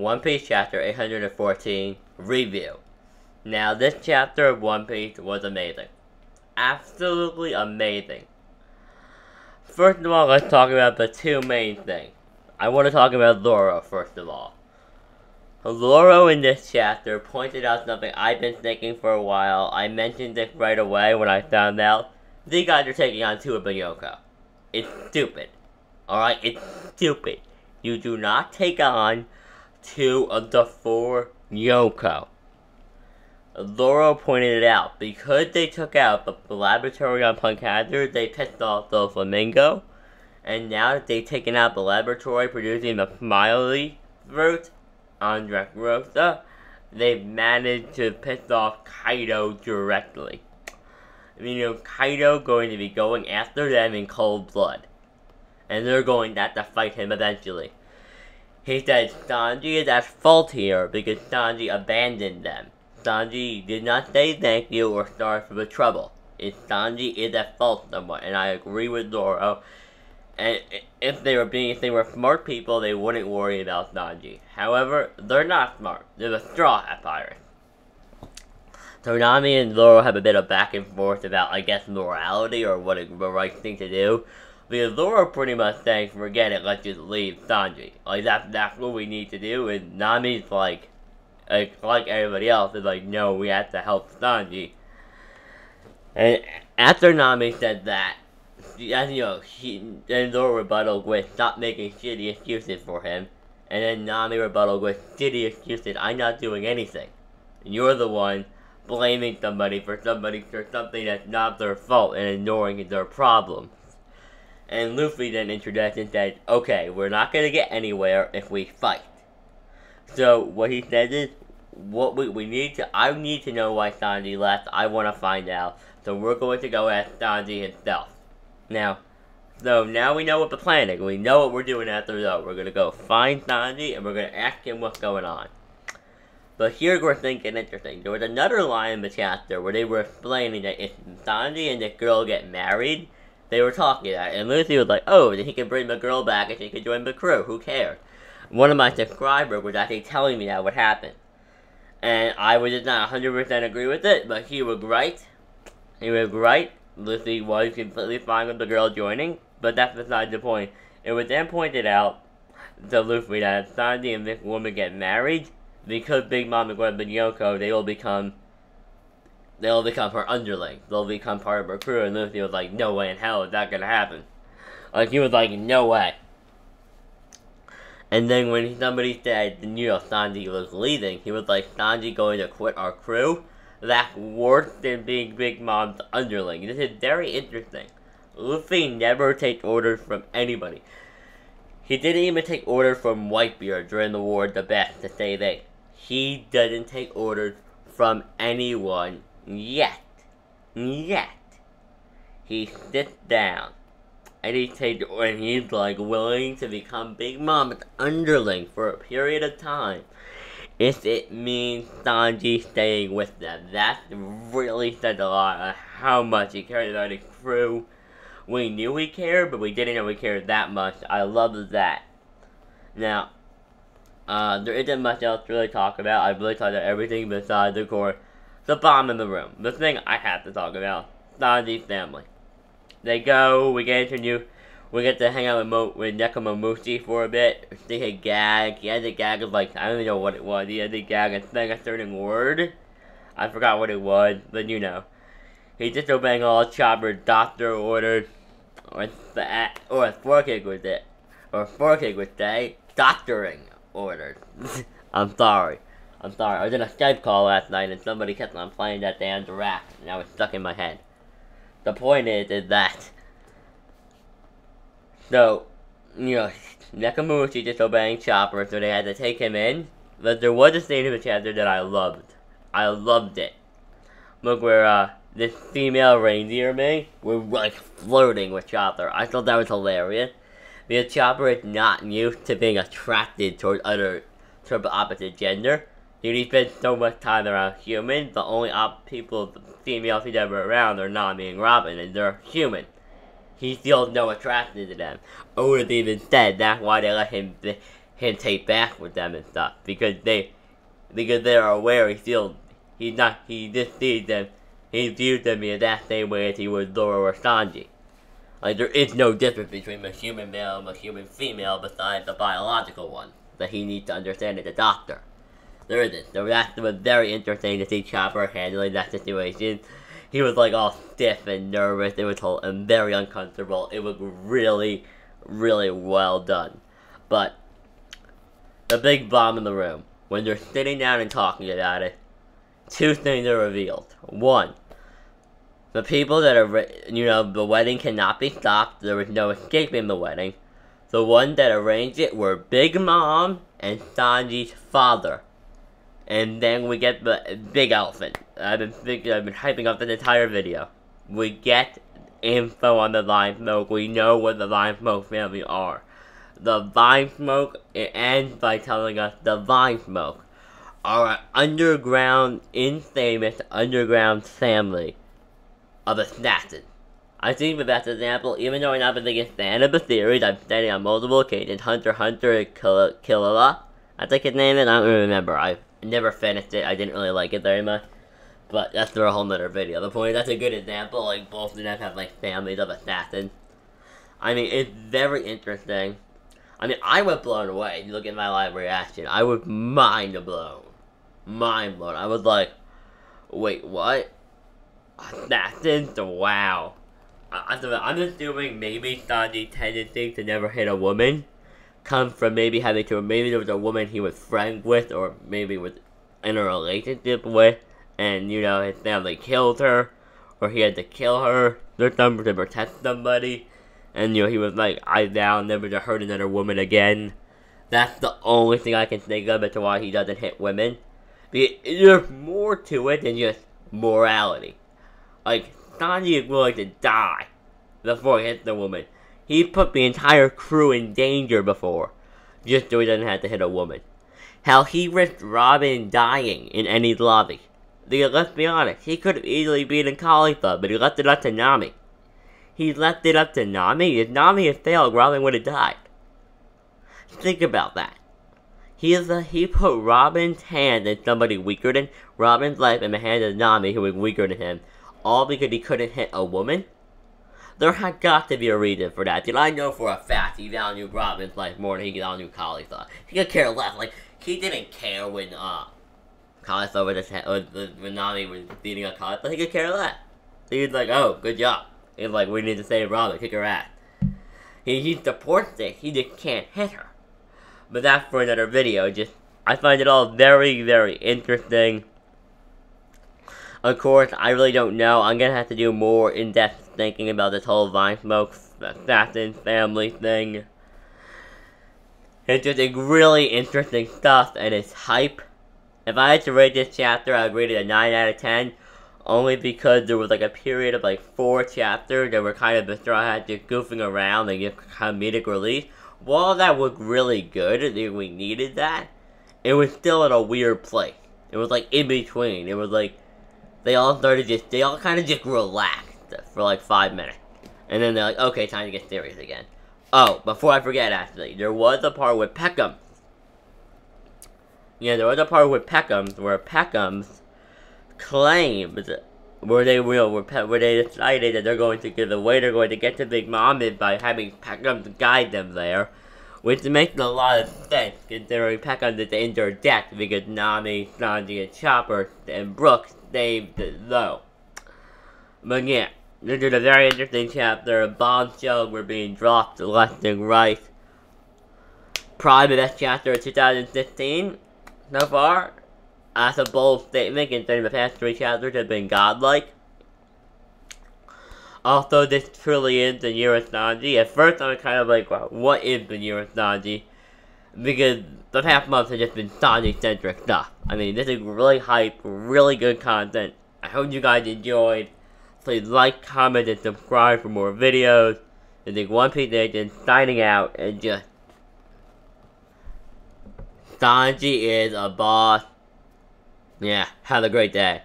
One Piece chapter 814 review. Now, this chapter of One Piece was amazing. Absolutely amazing. First of all, let's talk about the two main things. I want to talk about Zoro, first of all. Zoro in this chapter pointed out something I've been thinking for a while. I mentioned it right away when I found out. These guys are taking on two of Yonko. It's stupid. Alright, it's stupid. You do not take on two of the four Yonko. Zoro pointed it out. Because they took out the laboratory on Punk Hazard, they pissed off Doflamingo. And now that they've taken out the laboratory producing the Smiley fruit on Dressrosa, they've managed to piss off Kaido directly. I You know, Kaido going to be going after them in cold blood. And they're going to have to fight him eventually. He said Sanji is at fault here because Sanji abandoned them. Sanji did not say thank you or sorry for the trouble. If Sanji is at fault somewhat, and I agree with Zoro. And if they were being, if they were smart people, they wouldn't worry about Sanji. However, they're not smart. They're the Straw Hat Pirates. So Nami and Zoro have a bit of back and forth about, I guess, morality or what the right thing to do. Because Zoro pretty much saying, forget it, let's just leave Sanji. Like, that's, that's what we need to do, and Nami's like, like, like everybody else, is like, no, we have to help Sanji. And after Nami said that, as you know, he, then Zoro rebutted with, stop making shitty excuses for him. And then Nami rebutted with, shitty excuses, I'm not doing anything. And you're the one blaming somebody for somebody for something that's not their fault and ignoring their problem. And Luffy then and said, okay, we're not going to get anywhere if we fight. So what he says is, what we, we need to, I need to know why Sanji left, I want to find out. So we're going to go ask Sanji himself. Now, so now we know what the plan is. We know what we're doing after that. We're going to go find Sanji and we're going to ask him what's going on. But here's where things get interesting. There was another line in the chapter where they were explaining that if Sanji and the girl get married, they were talking it, and Luffy was like, oh, then he can bring the girl back and she can join the crew, who cares? One of my subscribers was actually telling me that would happen. And I was just not 100% agree with it, but he was right. He was right. Luffy was completely fine with the girl joining, but that's beside the point. It was then pointed out to Luffy that if Sanji and this woman get married, because Big Mom and and Yonko, they will become they'll become her underling. They'll become part of her crew. And Luffy was like, no way in hell is that gonna happen. Like, he was like, no way. And then when somebody said, you know, Sanji was leaving, he was like, Sanji going to quit our crew? That's worse than being Big Mom's underling. This is very interesting. Luffy never takes orders from anybody. He didn't even take orders from Whitebeard during the war the best to say that he doesn't take orders from anyone yet. Yet. He sits down. And he takes and he's like willing to become Big Mom's underling for a period of time. If it means Sanji staying with them. That really says a lot of how much he cares about his crew. We knew he cared, but we didn't know he cared that much. I love that. Now, uh, there isn't much else to really talk about. I've really talked about everything besides, of course, the bomb in the room. The thing I have to talk about. Sanji's family. They go, we get into new, we get to hang out with, Mo, with Nekomamushi for a bit. They had gag. He had the gag of like, I don't even know what it was. He had the gag of saying a certain word. I forgot what it was, but you know. He's just obeying all Chopper's doctor orders. Or the or four kick with it. Or kick would say, doctoring orders. I'm sorry. I'm sorry. I was in a Skype call last night and somebody kept on playing that damn giraffe and I was stuck in my head. The point is, is that so, you know, Nekomamushi just obeying Chopper, so they had to take him in. But there was a scene in the chapter that I loved. I loved it. Look where, uh, this female reindeer me were, like, flirting with Chopper. I thought that was hilarious. Because Chopper is not used to being attracted toward other, toward the opposite gender. Dude, he spends so much time around humans, the only op people, the females he's ever around are Nami and Robin, and they're human he feels no attraction to them. Oda even said that's why they let him him take back with them and stuff because they because they are aware he feel he's not he just sees them he views them in that same way as he would Zoro or Sanji. Like there is no difference between a human male and a human female besides the biological one that he needs to understand as a doctor. There isn't. So that was very interesting to see Chopper handling that situation. He was like all stiff and nervous. It was whole, and very uncomfortable. It was really, really well done. But the big bomb in the room, when they're sitting down and talking about it, two things are revealed. One, the people that are, you know, the wedding cannot be stopped. There was no escaping the wedding. The one that arranged it were Big Mom and Sanji's father. And then we get the big elephant. I've been thinking, I've been hyping up the entire video. We get info on the Vinsmoke. We know what the Vinsmoke family are the Vinsmoke, it ends by telling us the Vinsmoke are an underground, infamous underground family of assassins. I think the best example, even though I'm not the biggest fan of the series, I've stated on multiple occasions, Hunter Hunter Killua, I think his name is, I don't remember, I never finished it, I didn't really like it very much. But that's for a whole nother video. The point, is that's a good example, like both of them have like families of assassins. I mean, it's very interesting. I mean, I was blown away. You look at my live reaction. I was mind blown. Mind blown. I was like, wait, what? Assassins? Wow. I, I'm assuming maybe Sanji's tendency to never hit a woman comes from maybe having to, maybe there was a woman he was friends with or maybe was in a relationship with and, you know, his family killed her or he had to kill her or something to protect somebody and you know he was like, I vow never to hurt another woman again. That's the only thing I can think of as to why he doesn't hit women. Because there's more to it than just morality. Like, Sanji is willing to die before he hits the woman. He put the entire crew in danger before, just so he doesn't have to hit a woman. How he risked Robin dying in Enies Lobby. Let's be honest, he could have easily beaten Kalifa, but he left it up to Nami he left it up to Nami. If Nami had failed, Robin would have died. Think about that. He is a, he put Robin's hand in somebody weaker than Robin's life in the hand of Nami, who was weaker than him, all because he couldn't hit a woman. There had got to be a reason for that. Did I know for a fact he valued Robin's life more than he valued Kalifa. He could care less. Like he didn't care when uh Kalifa was when Nami was beating up Kalifa. He could care less. He was like, oh, good job. It's like, we need to save Robin, kick her ass. He, he supports it, he just can't hit her. But that's for another video, just, I find it all very, very interesting. Of course, I really don't know, I'm gonna have to do more in-depth thinking about this whole Vinsmoke assassin family thing. It's just a really interesting stuff, and it's hype. If I had to rate this chapter, I'd rate it a 9 out of 10 only because there was like a period of like four chapters that were kind of Straw Hat just goofing around and give comedic relief. While that was really good, we needed that, it was still in a weird place. It was like in between. It was like they all started just they all kind of just relaxed for like five minutes, and then they're like, okay, time to get serious again. Oh, before I forget, actually, there was a part with Peckham. Yeah, there was a part with Pekoms where Pekoms claimed where they will where they decided that they're going to get the way they're going to get to Big Mom by having Peckham guide them there. Which makes a lot of sense considering Peckham is injured death because Nami, Sanji, and Chopper and Brooks saved the though. But yeah, this is a very interesting chapter. Bombshells were being dropped left and right. Probably the best chapter of 2016 so far. That's a bold statement considering the past three chapters have been godlike. Also, this truly is the year of. At first, I was kind of like, well, what is the year of? Because the past months have just been Sanji-centric stuff. I mean, this is really hype, really good content. I hope you guys enjoyed. Please like, comment, and subscribe for more videos. I think One Piece Nation signing out and just... Sanji is a boss. Yeah, have a great day.